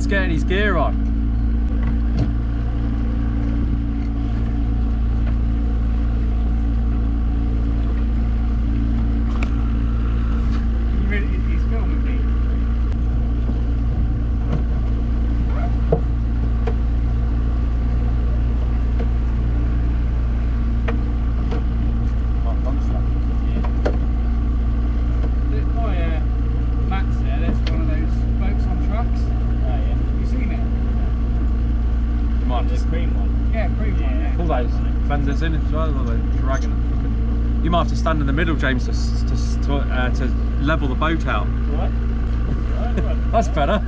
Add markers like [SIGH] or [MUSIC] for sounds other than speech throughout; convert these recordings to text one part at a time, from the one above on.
Ed's getting his gear on. He's filming me. There's my uh, Matt's there. There's one of those boats on trucks. Have you seen it? You might have to green one. Yeah, green one. Pull those fenders in as well, or they're dragging. You might have to stand in the middle, James, to, to, to, uh, to level the boat out. Right. Right, right. That's better.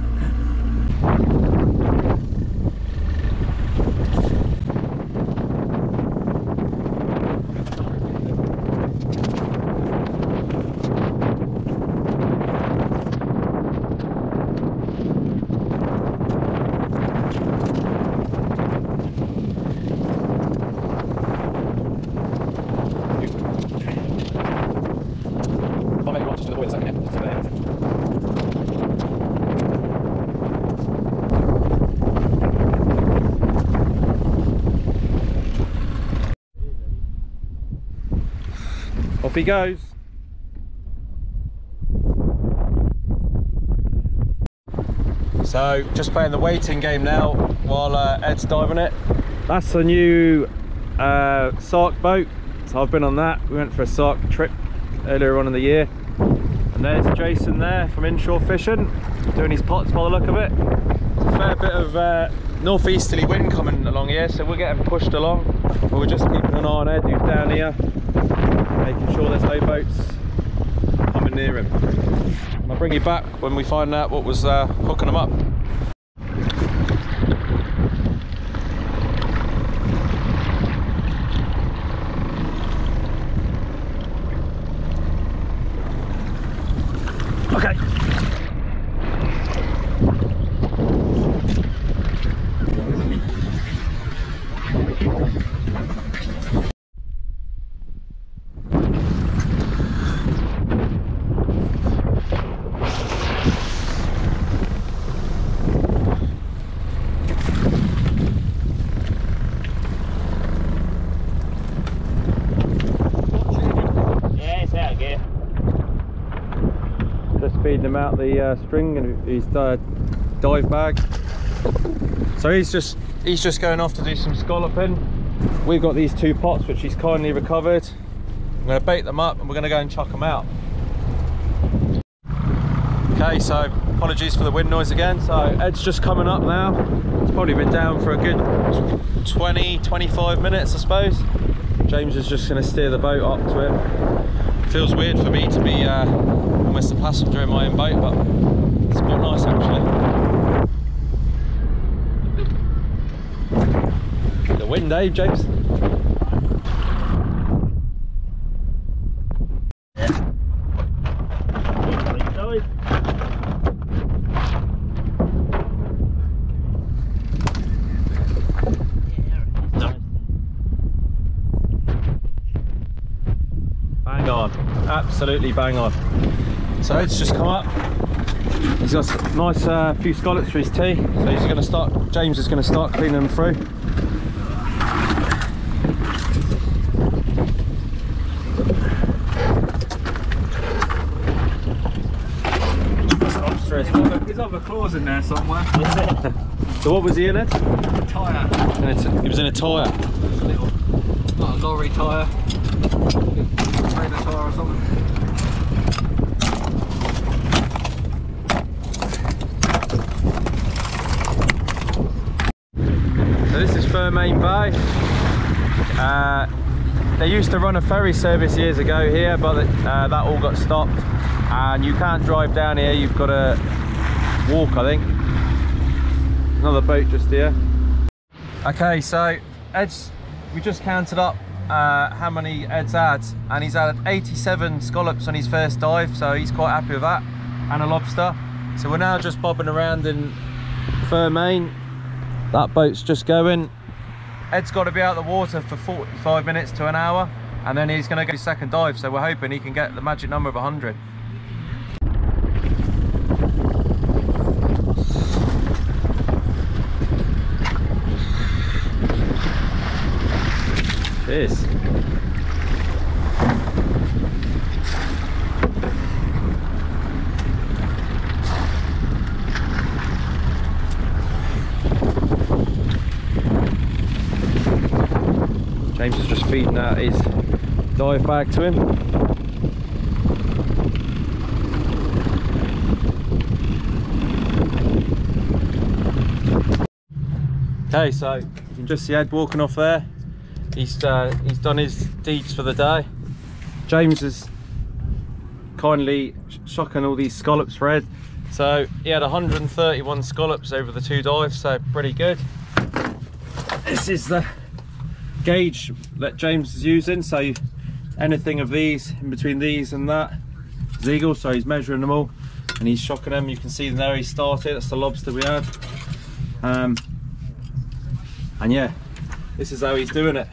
I'll make you want to do the buoy in a second, yeah? Just do that. Off he goes. So just playing the waiting game now while uh, Ed's diving it. That's a new uh, Sark boat. So I've been on that. We went for a Sark trip earlier on in the year. And there's Jason there from Inshore Fishing, doing his pots by the look of it. A fair bit of uh, northeasterly wind coming along here, so we're getting pushed along. But we're just keeping an eye on Ed, who's down here, making sure there's no boats coming near him. I'll bring you back when we find out what was uh, hooking them up. Okay. Yeah, it's out of gear. Just feeding him out the uh, string and his uh, dive bag. So he's just he's just going off to do some scalloping. We've got these two pots which he's kindly recovered. I'm going to bait them up and we're going to go and chuck them out. Okay, so apologies for the wind noise again. So Ed's just coming up now. It's probably been down for a good 20, 25 minutes, I suppose. James is just going to steer the boat up to it. Feels weird for me to be uh, a passenger in my own boat, but it's quite nice actually. The wind, eh, James? Bang on, absolutely bang on. So it's just come up. He's got a nice uh, few scallops for his tea, so he's going to start. James is going to start cleaning them through. There's other claws in there somewhere. [LAUGHS] So what was he in it? Tyre. A t- he was in a tyre. Little, not a lorry tyre. Trailer tyre or something. So this is Uh, they used to run a ferry service years ago here, but uh, that all got stopped. And you can't drive down here, you've got to walk, I think. Another boat just here. Okay, so Ed's, we just counted up uh, how many Ed's had, and he's had 87 scallops on his first dive, so he's quite happy with that, and a lobster. So we're now just bobbing around in Fermain. That boat's just going. Ed's got to be out of the water for 45 minutes to an hour, and then he's going to go his second dive, so we're hoping he can get the magic number of 100. James is just feeding out his dive bag to him. Okay, so you can just see Ed walking off there. He's uh, he's done his deeds for the day. James is kindly shocking all these scallops for Ed. So he had 131 scallops over the two dives, so pretty good. This is the gauge that James is using. So anything of these in between these and that is eagle. So he's measuring them all and he's shocking them. You can see there he started. That's the lobster we had. Um, and yeah, this is how he's doing it.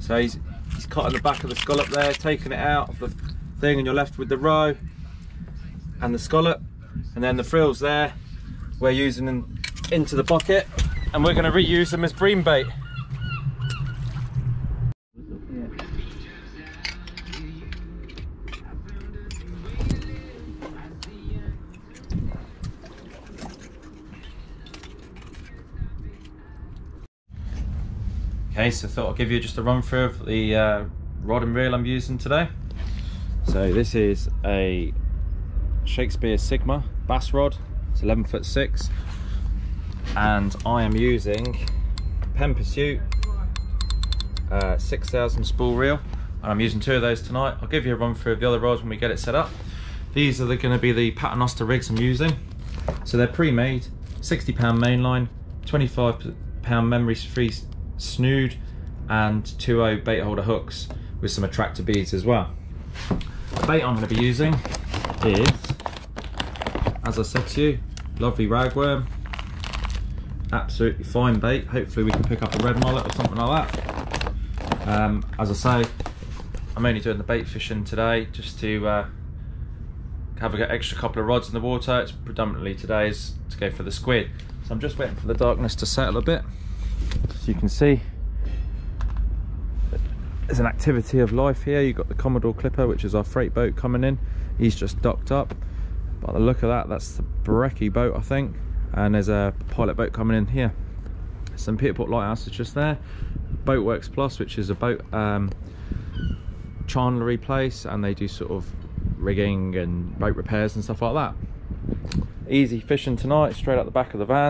So he's he's cutting the back of the scallop there, taking it out of the thing, and you're left with the roe and the scallop, and then the frills there. We're using them into the bucket, and we're going to reuse them as bream bait. I thought I'll give you just a run through of the uh, rod and reel I'm using today. So this is a Shakespeare Sigma bass rod. It's 11 foot 6 and I am using Penn Pursuit uh, 6000 spool reel and I'm using two of those tonight. I'll give you a run through of the other rods when we get it set up. These are the, going to be the Paternoster rigs I'm using. So they're pre-made, 60 pound mainline, 25 pound memory free snood and 2.0 bait holder hooks with some attractor beads as well. The bait I'm going to be using is, as I said to you, lovely ragworm. Absolutely fine bait. Hopefully we can pick up a red mullet or something like that. Um, as I say, I'm only doing the bait fishing today just to uh, have an extra couple of rods in the water. It's predominantly today's to go for the squid. So I'm just waiting for the darkness to settle a bit. As you can see, there's an activity of life here. You've got the Commodore Clipper, which is our freight boat coming in. He's just docked up. By the look of that, that's the Brecqhou boat, I think. And there's a pilot boat coming in here. Some Peterport Lighthouse is just there. Boatworks Plus, which is a boat um, chandlery place, and they do sort of rigging and boat repairs and stuff like that. Easy fishing tonight, straight out the back of the van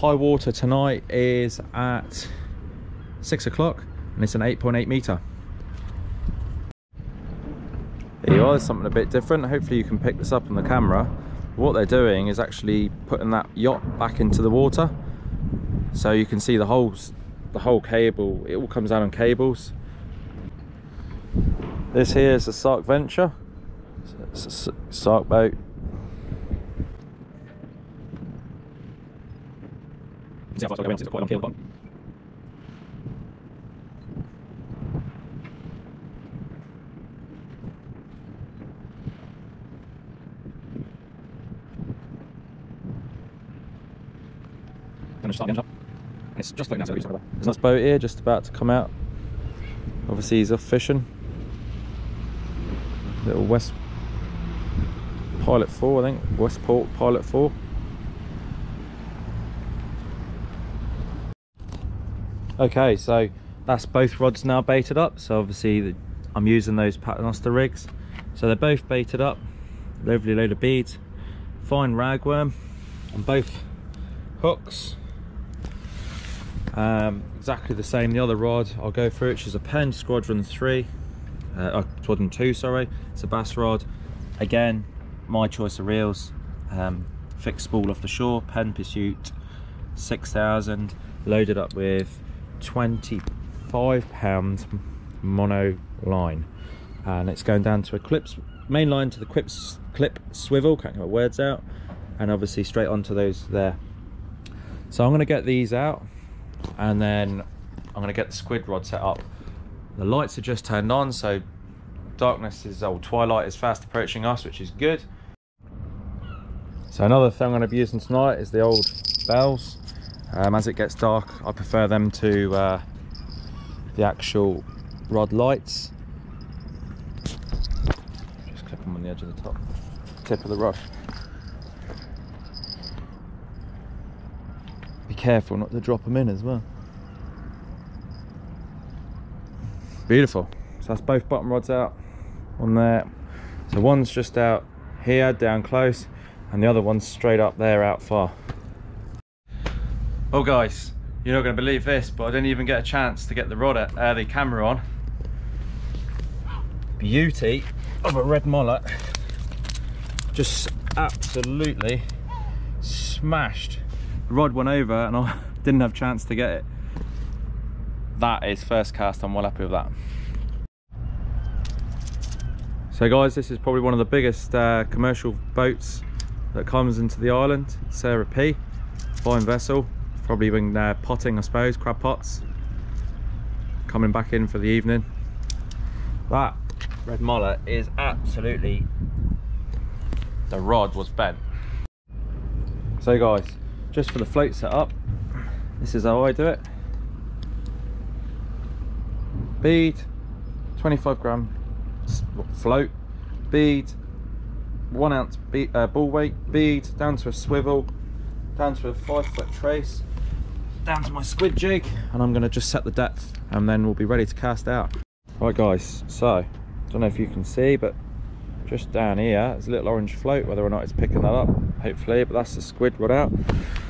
high water tonight is at six o'clock and it's an 8.8 meter. There you are there's something a bit different. Hopefully you can pick this up on the camera. What they're doing is actually putting that yacht back into the water. So you can see the holes the whole cable it all comes down on cables. This here is a sark venture. It's a sark boat See how far I went, it's quite a long keel bottom. Gonna start again, It's just floating out, so There's a nice boat here, just about to come out. Obviously he's off fishing. Little West Pilot 4, I think. Westport Pilot 4. Okay, so that's both rods now baited up. So obviously the, I'm using those Paternoster rigs. So they're both baited up, lovely load of beads, fine ragworm on both hooks. Um, exactly the same, the other rod I'll go through, which is a Penn Squadron 3, uh, oh, Squadron 2, sorry. It's a bass rod. Again, my choice of reels. Um, fixed spool off the shore, Penn Pursuit 6000, loaded up with 25 pound mono line. And it's going down to a clips main line to the clips clip swivel can't get my words out and obviously straight onto those there. So i'm going to get these out and then i'm going to get the squid rod set up. The lights are just turned on so darkness is old twilight is fast approaching us which is good. So another thing i'm going to be using tonight is the old bells um, as it gets dark I prefer them to uh, the actual rod lights just clip them on the edge of the top tip of the rod be careful not to drop them in as well Beautiful. So that's both bottom rods out on there. So one's just out here, down close, and the other one's straight up there, out far. Oh guys, you're not going to believe this, but I didn't even get a chance to get the rod, at, uh, the camera on. Beauty of a red mullet. Just absolutely smashed. The rod went over and I [LAUGHS] didn't have a chance to get it. That is first cast, I'm well happy with that. So guys, this is probably one of the biggest uh, commercial boats that comes into the island. Sarah P, fine vessel, probably been uh, potting I suppose, crab pots. Coming back in for the evening. That red mullet is absolutely, the rod was bent. So guys, just for the float setup, this is how I do it. Bead, 25 gram float, bead, one ounce bead, uh, ball weight, bead, down to a swivel, down to a five foot trace, down to my squid jig, and I'm gonna just set the depth and then we'll be ready to cast out. Right guys, so, don't know if you can see, but just down here, there's a little orange float, whether or not it's picking that up, hopefully, but that's the squid rod out,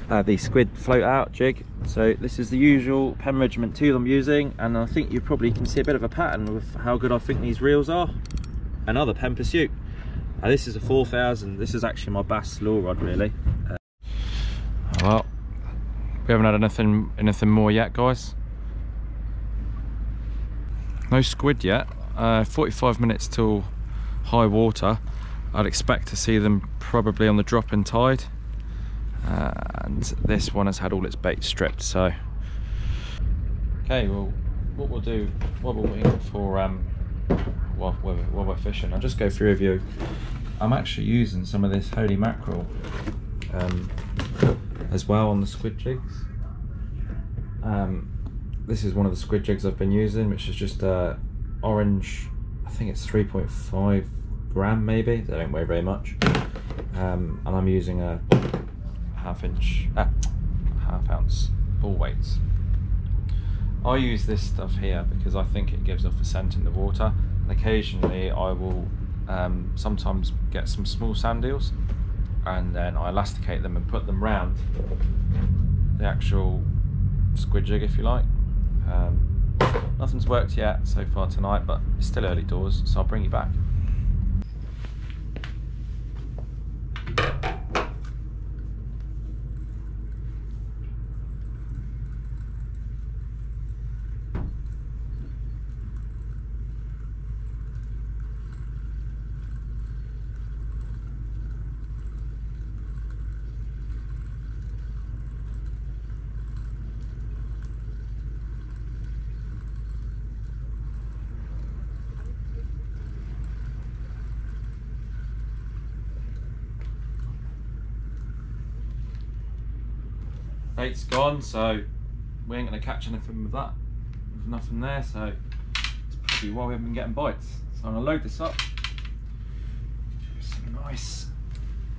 uh, the squid float out jig. So this is the usual Penn Regiment tool I'm using, and I think you probably can see a bit of a pattern with how good I think these reels are. Another Penn Pursuit. Uh, this is a 4000, this is actually my bass lure rod really. Uh, well, we haven't had anything, anything more yet guys. No squid yet, uh, 45 minutes till high water. I'd expect to see them probably on the drop in tide. Uh, and this one has had all its bait stripped, so. Okay, well, what we'll do while we're waiting for um, while, while, while we're fishing, I'll just go through with you. I'm actually using some of this holy mackerel um, as well on the squid jigs. Um, this is one of the squid jigs I've been using, which is just a orange, I think it's 3.5 gram maybe, they don't weigh very much. Um, and I'm using a half inch, uh, half ounce ball weights. I use this stuff here because I think it gives off a scent in the water and occasionally I will um, sometimes get some small sand eels and then I elasticate them and put them round the actual squid jig if you like. Um, nothing's worked yet so far tonight but it's still early doors so I'll bring you back. Bait's gone, so we ain't gonna catch anything with that. There's nothing there, so it's probably why we haven't been getting bites. So I'm gonna load this up. Some nice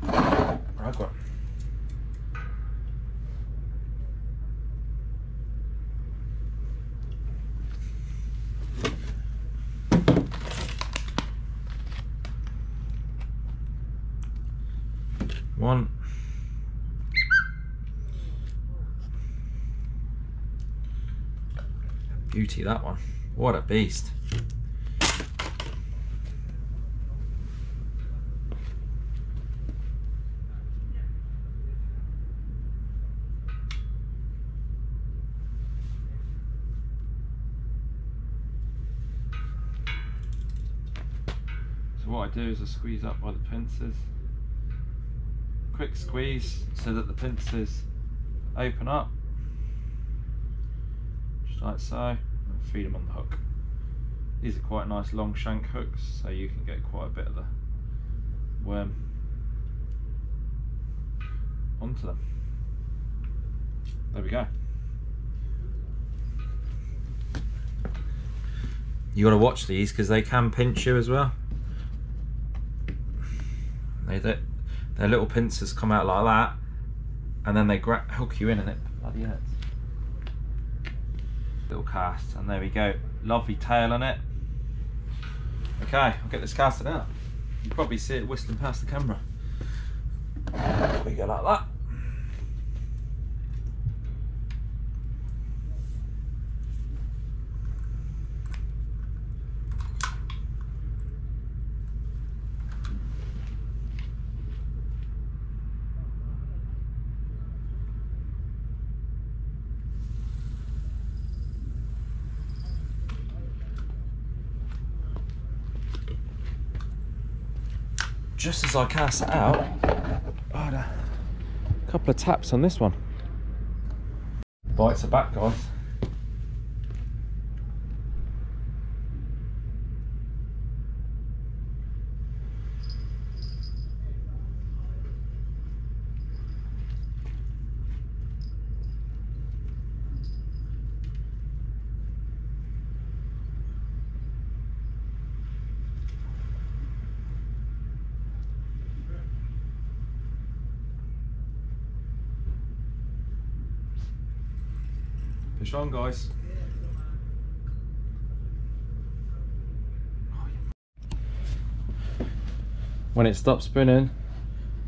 ragworm. One. Beauty, that one. What a beast. So what I do is I squeeze up by the pincers. Quick squeeze so that the pincers open up just like so feed them on the hook. These are quite nice long shank hooks so you can get quite a bit of the worm onto them. There we go. You got to watch these because they can pinch you as well. They, they, their little pincers come out like that and then they grab hook you in and it bloody hurts. Little cast, and there we go. Lovely tail on it. Okay, I'll get this casted out. You probably see it whistling past the camera. We go like that. Just as I cast it out, a couple of taps on this one. Bites are back, guys. Push on, guys. When it stops spinning,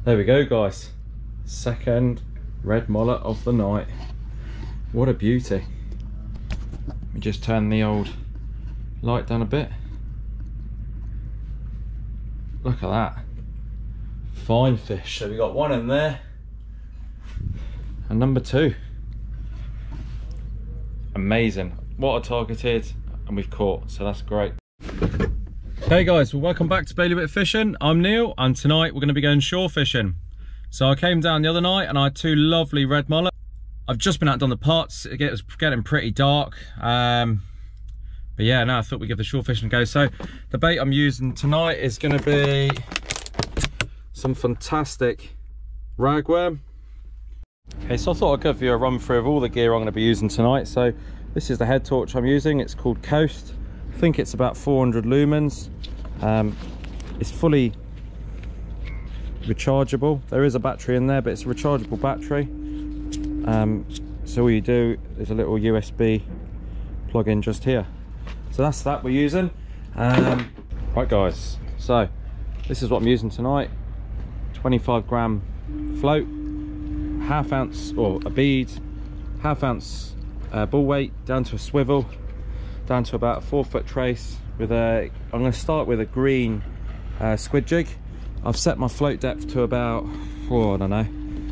there we go, guys. Second red mullet of the night. What a beauty. Let me just turn the old light down a bit. Look at that. Fine fish. So we got one in there. And number two amazing. What a targeted and we've caught so that's great. Hey guys well welcome back to bailiwick fishing. I'm neil and tonight we're going to be going shore fishing. So i came down the other night and i had two lovely red mullet i've just been out on the pots it was getting pretty dark um but yeah now i thought we'd give the shore fishing a go. So the bait i'm using tonight is going to be some fantastic ragworm Okay, so I thought I'd give you a run through of all the gear I'm going to be using tonight. So this is the head torch I'm using. It's called Coast. I think it's about 400 lumens. Um, it's fully rechargeable. There is a battery in there, but it's a rechargeable battery. Um, so all you do is a little USB plug in just here. So that's that we're using. Um, right guys, so this is what I'm using tonight. 25 gram float half ounce or a bead half ounce uh, bull weight down to a swivel down to about a four foot trace with a i'm going to start with a green uh, squid jig. I've set my float depth to about oh, i don't know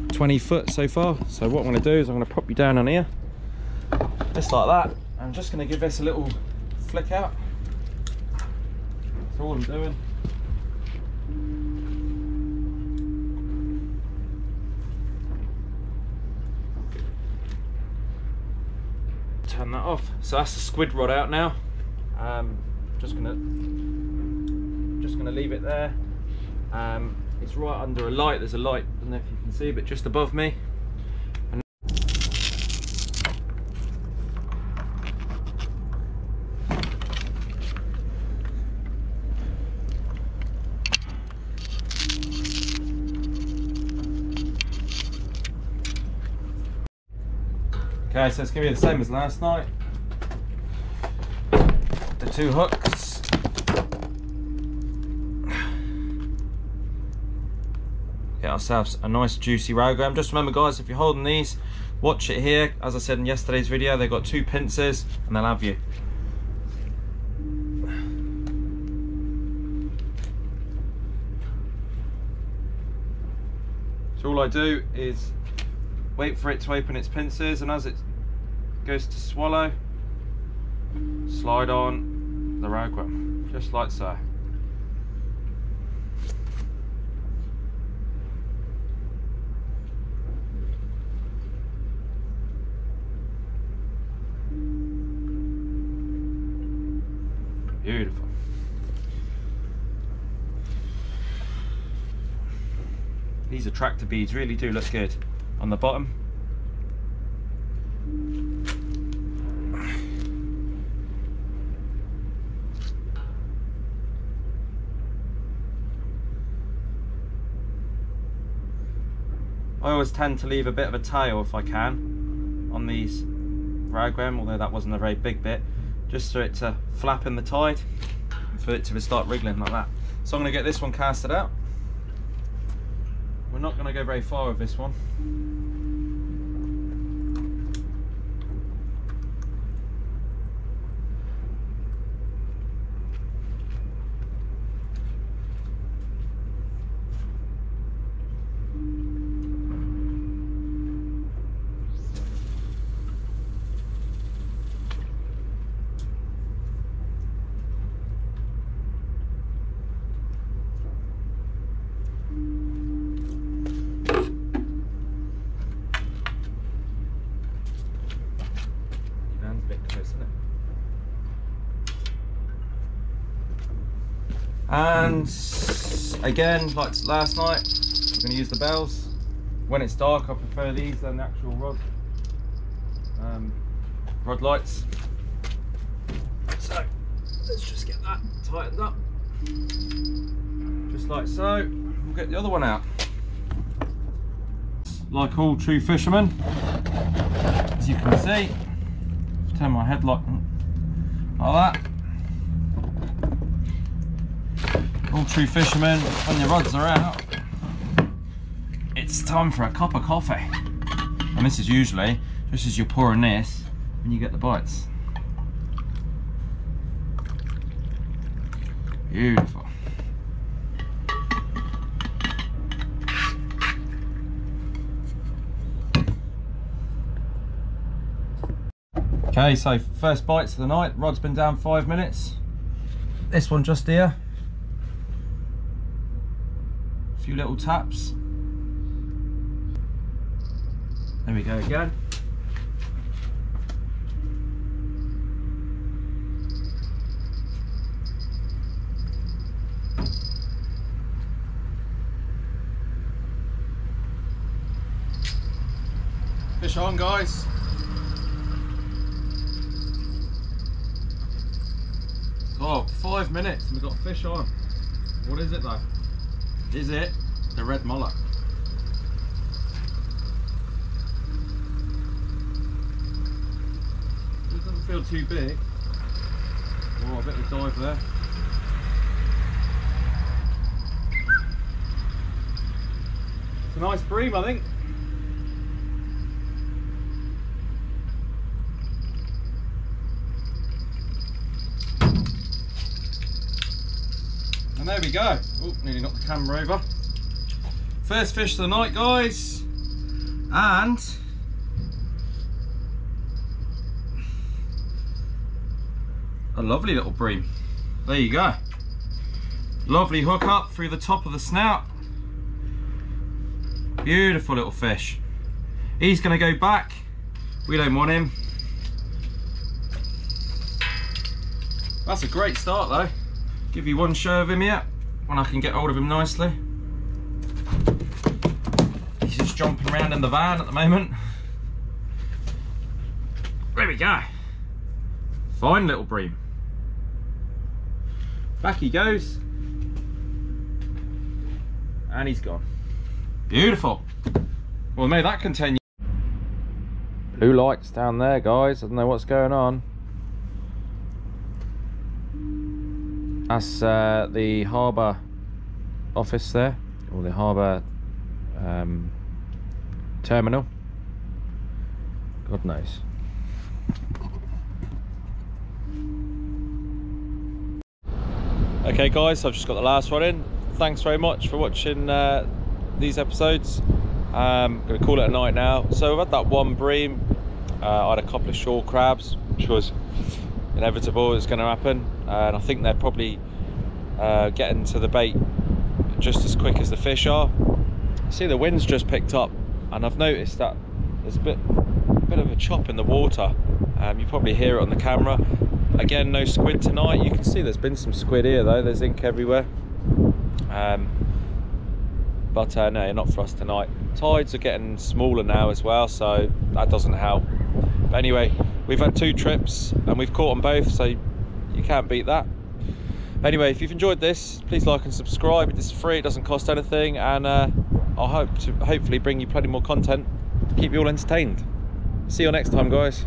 20 foot so far. So what i'm going to do is i'm going to pop you down on here just like that. I'm just going to give this a little flick out. That's all i'm doing that off. So that's the squid rod out now. Um, just gonna just gonna leave it there. Um, it's right under a light. There's a light. I don't know if you can see, but just above me. Okay, so it's going to be the same as last night. The two hooks. Get ourselves a nice juicy ragworm. Um, just remember guys, if you're holding these, watch it here. As I said in yesterday's video, they've got two pincers and they'll have you. So all I do is wait for it to open its pincers and as it goes to swallow slide on the ragworm just like so. Beautiful. These attractor beads really do look good on the bottom. I always tend to leave a bit of a tail if I can on these ragworm, although that wasn't a very big bit, just for it to flap in the tide, for it to start wriggling like that. So I'm going to get this one casted out. Not going to go very far with this one. Your hand's a bit close, isn't it? And again, like last night, we're going to use the bells. When it's dark, I prefer these than the actual rod, um, rod lights. So let's just get that tightened up, just like so. We'll get the other one out. Like all true fishermen, as you can see, turn my headlight like that. All true fishermen, when your rods are out, it's time for a cup of coffee. And this is usually, just as you're pouring this, when you get the bites. Beautiful. Okay, so first bites of the night. Rod's been down five minutes. This one just here. A few little taps. There we go again. Fish on, guys. Oh, five minutes and we've got fish on. What is it though? Is it the red mullet? It doesn't feel too big. Oh, a bit of dive there. It's a nice bream, I think. There we go. Oh, nearly knocked the camera over. First fish of the night, guys. And a lovely little bream. There you go. Lovely hook up through the top of the snout. Beautiful little fish. He's going to go back. We don't want him. That's a great start though. Give you one show of him yet, when I can get hold of him nicely. He's just jumping around in the van at the moment. There we go. Fine little bream. Back he goes. And he's gone. Beautiful. Well, may that continue. Blue lights down there, guys. I don't know what's going on. That's uh, the harbour office there, or the harbour um, terminal. God knows. Okay guys, I've just got the last one in. Thanks very much for watching uh, these episodes. Um, gonna call it a night now. So we've had that one bream. Uh, I had a couple of shore crabs, which was inevitable. It's going to happen, and I think they're probably uh, getting to the bait just as quick as the fish are. See, the wind's just picked up, and I've noticed that there's a bit, a bit of a chop in the water. Um, you probably hear it on the camera. Again, no squid tonight. You can see there's been some squid here though. There's ink everywhere. Um, but uh, no, not for us tonight. Tides are getting smaller now as well, so that doesn't help. But anyway, we've had two trips and we've caught them both, so you can't beat that. Anyway, if you've enjoyed this, please like and subscribe. It's free, it doesn't cost anything, and uh, I'll hope to hopefully bring you plenty more content to keep you all entertained. See you next time, guys.